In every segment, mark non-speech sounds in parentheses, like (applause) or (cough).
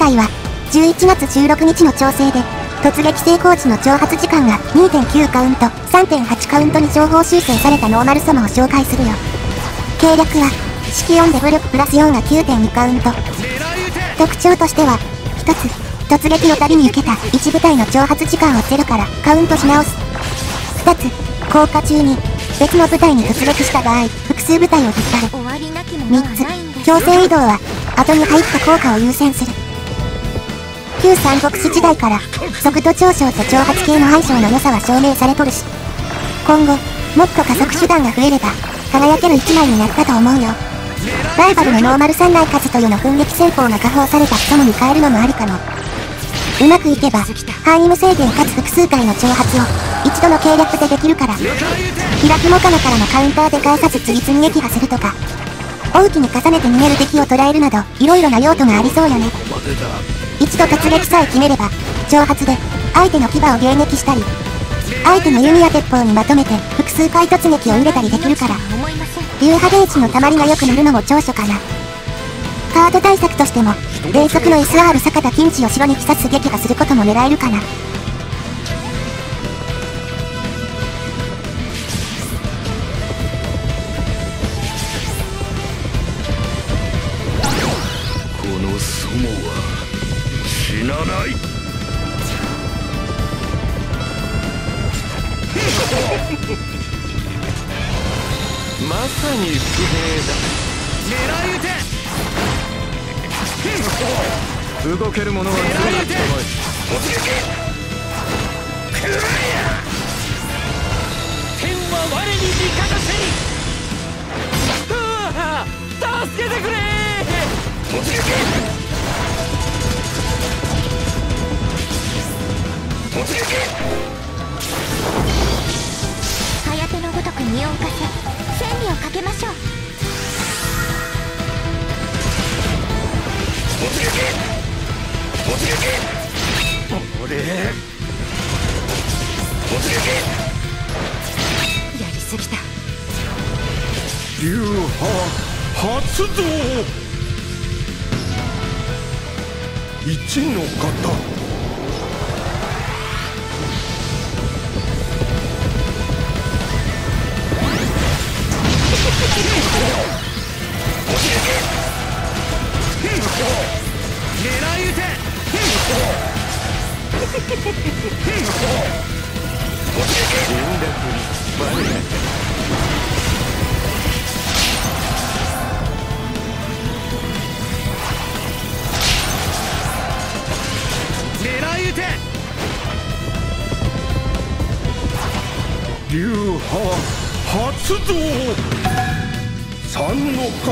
回は、11月16日の調整で、突撃成功時の挑発時間が2.9カウント、3.8カウントに上方修正されたノーマル祖茂を紹介するよ。計略は、士気4で武力プラス4が9.2カウント。特徴としては、1つ、突撃の度に受けた1部隊の挑発時間を0からカウントし直す。2つ、効果中に別の部隊に突撃した場合、複数部隊を引っ張る。3つ、強制移動は後に入った効果を優先する。旧三国志時代から速度上昇と挑発系の相性の良さは証明されとるし、今後、もっと加速手段が増えれば、輝ける一枚になったと思うよ。ライバルのノーマル三内数というの奮撃戦法が下放されたクソモに変えるのもありかも。うまくいけば、範囲無制限かつ複数回の挑発を、一度の計略でできるから、開くもかのからのカウンターで返さず次々撃破するとか、大きに重ねて逃げる敵を捉えるなど、色々な用途がありそうよね。一度突撃さえ決めれば、挑発で、相手の牙を迎撃したり、相手の弓や鉄砲にまとめて、複数回突撃を入れたりできるから、流波ゲージの溜まりが良くなるのも長所かな。カード対策としても、連続の SR 坂田金地を城に刺す撃破することも狙えるかな。このソモは死なない。まさに不平だ。狙い撃て。動ける者はすぐに捕まえ突撃くらや天は我に味方せりやりすぎた流派発動。一の方。波発動三の方。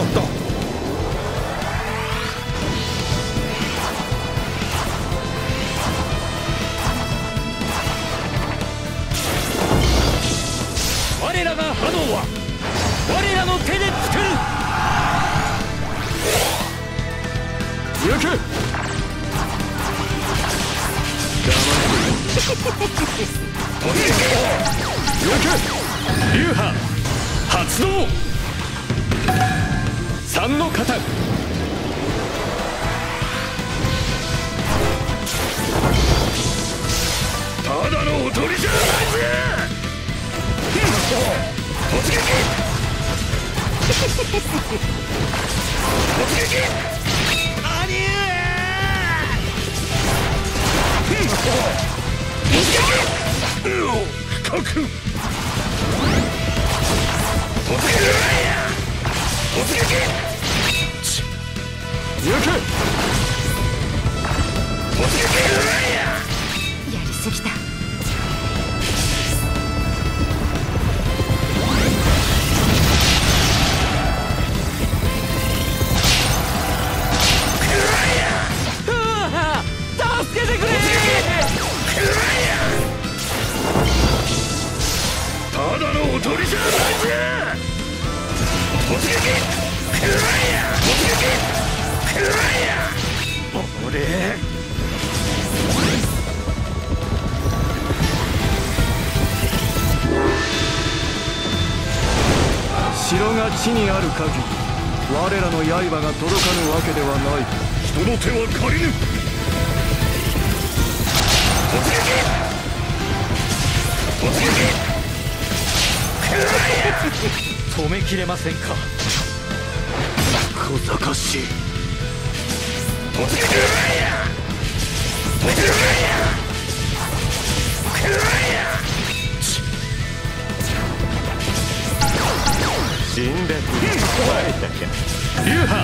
我らが波動は我らの手で作る。行け。流 (laughs) 波発動三の型。ただのおとりじゃないぜ。突撃突撃兄突撃。うお深く突撃突撃。行け突撃やりすぎた。にある限り我らの刃が届かぬわけではない。人の手は借りぬ。突撃止めきれませんか？小賢しい。突撃突撃死んだふりバレたか流派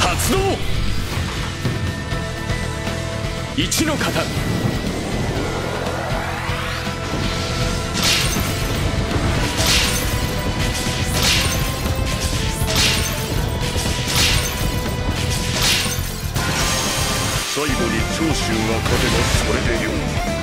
発動一の型最後に長州が勝てばそれでよい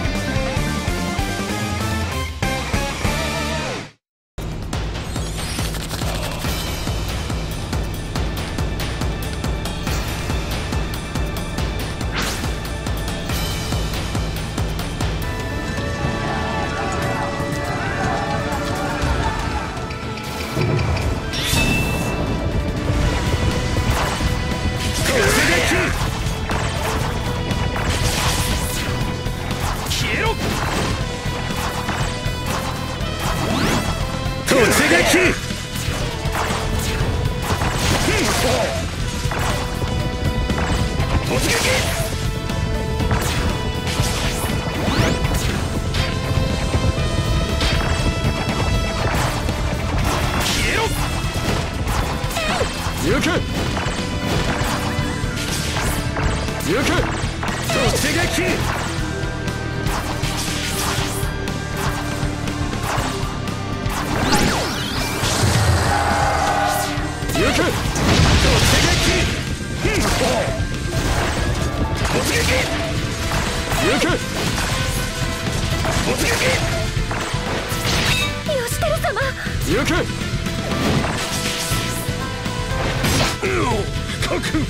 行け。行け。突撃。行け。突撃。突撃行け。突撃。義輝様行けうお核突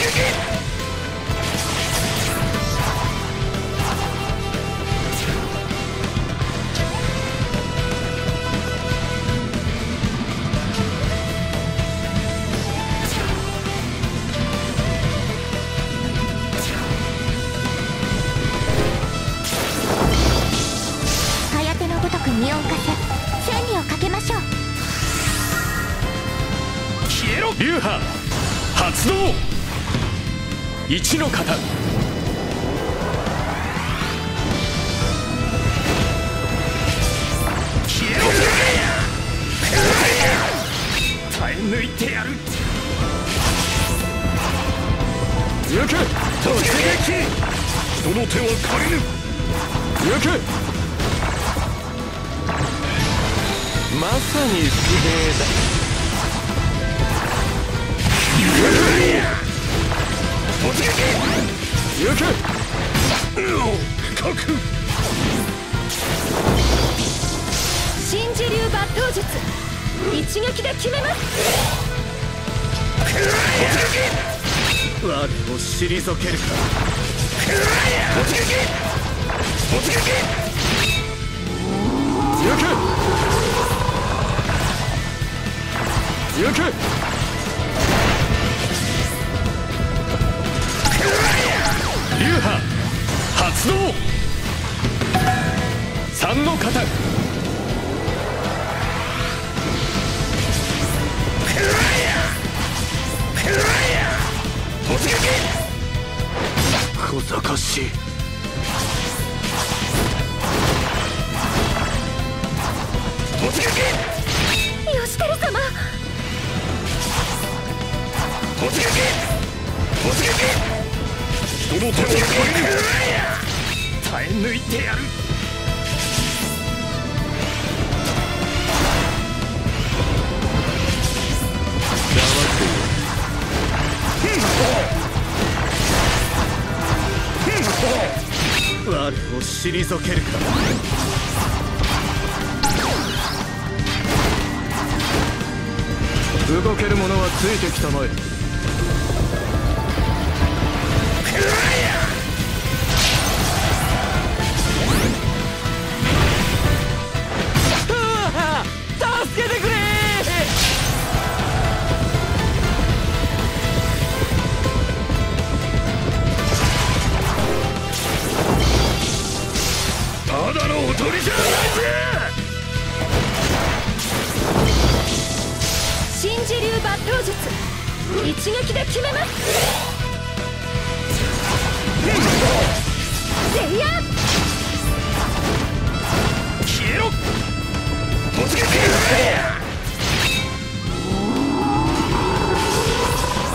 撃ろ流派発動一の型消えろ耐え抜いてやる。行け。突撃。人の手は借りぬ。行け。まさに不平だ。新時流抜刀術一撃で決めます我を退けるか突撃突撃行け行け流派発動。三の型。小賢しい突撃義輝様突撃突撃人の手を借りぬ耐え抜いてやる。我を退けるか。動ける者はついてきたまえ。ただのおとりじゃないぜ真珠流抜刀術一撃で決めますレイヤー消えろ突撃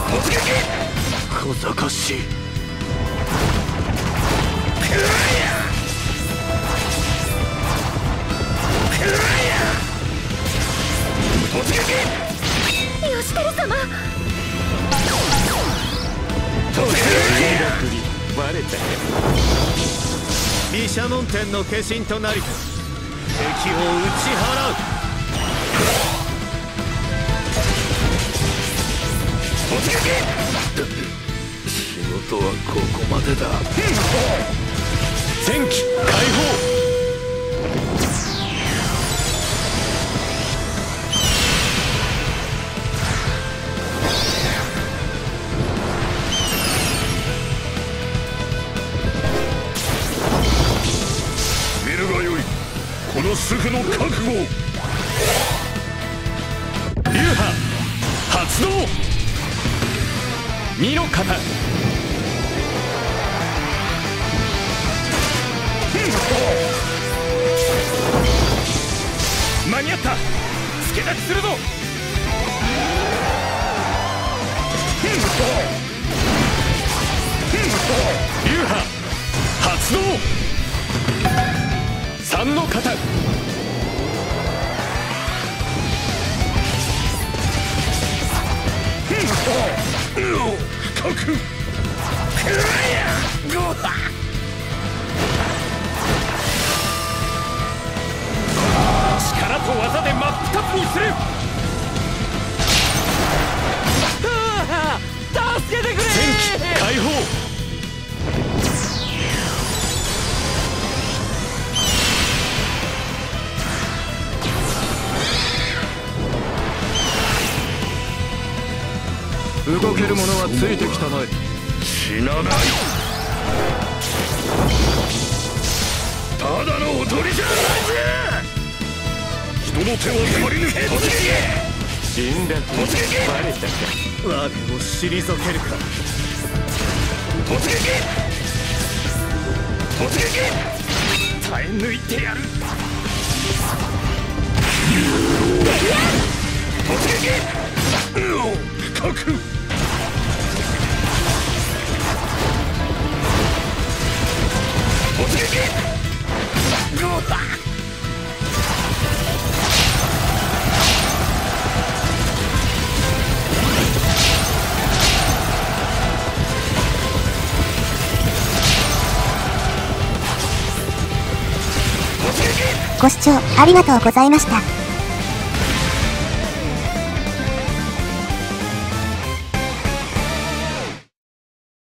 突撃小賢しいくらやくらや突撃吉輝様突撃バレたよ毘沙門天の化身となり敵を打ち払う突撃仕事はここまでだ。戦機解放。この覚悟流派発動。身の型間に合った。助立ちするぞ。流派発動三の型力と技で真っ二つにする。助けてくれ。全機解放。動ける者はついてきたまえ。死なない。ただの踊りじゃないぜ。人の手は借り抜け突撃死んだ突撃。バレたか我を退け。るか突撃。突撃。耐え抜いてやる。突撃うお深くご視聴ありがとうございました。